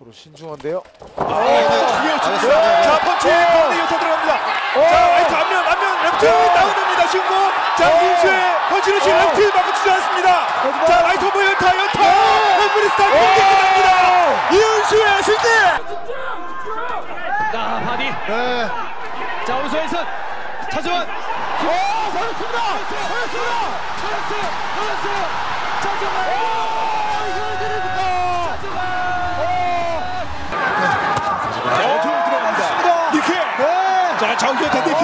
서로 신중한데요. 이어집니다. 자 펀치 가운데 이어서 들어갑니다. 자 라이트 안면 안면 레프트 다운됩니다. 신고. 자 이은수의 펀치를 치 레프트 맞고 주저앉습니다. 자 라이트 오버 연타 연타. 홈브리 스타일 경기 끝납니다. 이은수의 승리. 자, 바디. 네. 자, 오른손에서 차주원. 오, 살았습니다. 살았습니다. 살았어요. 살았어요. 차주원. 오, 이걸 드립니까? 자 좀 들어갑니다. 니케. 자 정규현타 니케.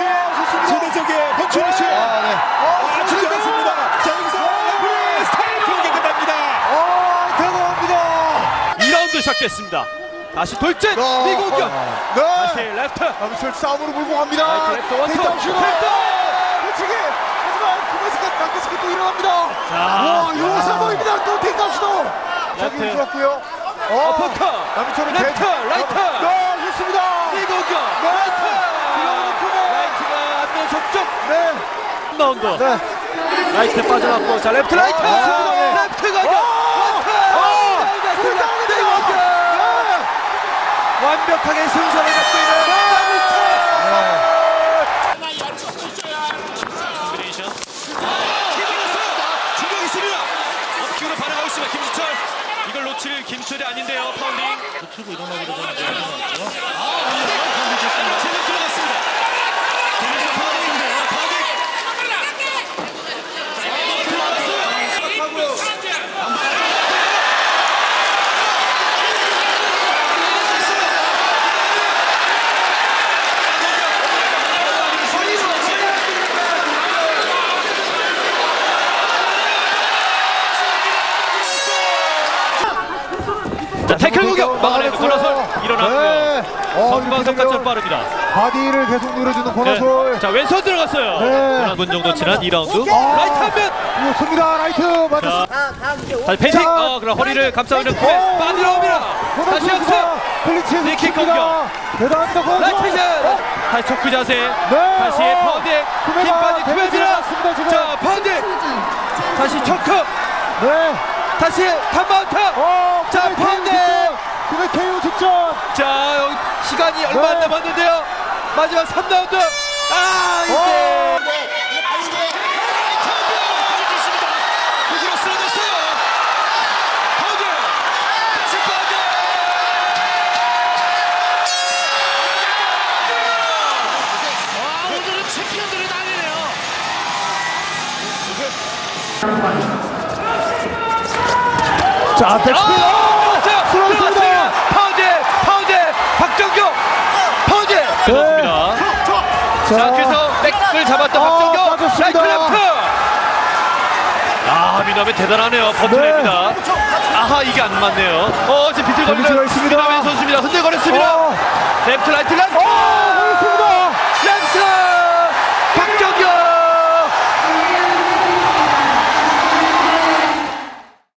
손에 속에 펀치 러시. 아, 네. 아 주저앉습니다. 자 여기서 홈브리 스타일 경기 끝납니다. 아, 대단합니다. 2라운드 시작됐습니다. 다시 돌진. 아, 미공격. 네. 다시 레프트. 남철 싸움으로 몰고 갑니다. 라이트, 레프트, 원투. 놓치기. 하지만 그것이 낚시기 또 일어납니다. 자, 와, 요사 보입니다. 또 테이크다운. 레프트. 자기 좋았고요. 어, 어퍼컷. 남철은 레프트, 대- 라이트. 네, 좋습니다. 미공격. 네. 라이트. 그렇구나. 라이트가 앞면 접촉. 네. 라운드. 네. 라이트 빠져나왔고 자 레프트 라이트! 아, 레프트 가격 아, 레프트 미공격 완벽하게 순서를 갖고 있는 있습니다 김수철. 이걸 놓칠 아닌데요 pounding. 놓치고 일어나기로 되는 아 pounding 좋습니다 제대로 들어갔습니다 김수철 pounding인데요 pounding 자 태클 공격 막아내는 권하솔 일어났고요 네. 어, 되면 빠릅니다 바디를 계속 늘어주는 네. 권하솔. 자 왼손 들어갔어요 네. 5분 정도 지난 2라운드 아. 라이트 한 면 좋습니다. 라이트 맞았습니다. 자 다시 자. 어 그럼 허리를 감싸는 어, 코에 빠져나옵니다 다시 역습 클리치에 니킥 놓칩니다. 대단합니다. 권하솔. 라이트 샷 다시 척구 자세 네. 다시 어. 파운딩 투매지라 났습니다, 지금. 자 파운딩 다시 척크 네. 다시 탑마운트 어, 자, 구매 KO 파운딩! 직전. KO 직전. 자 여기 시간이 얼마 안 네. 남았는데요. 마지막 3라운드. 아 이제. 어. 여기로 쓰 자 그래서 백을 잡았던 아, 박정규 빠졌습니다. 라이트 레프트 아 민남이 대단하네요. 범프입니다. 아하 이게 안 맞네요. 어 지금 데미지가 비틀거리는 있습니다. 민남의 선수입니다. 흔들거렸습니다. 어. 레프트 라이트 라이트. 어,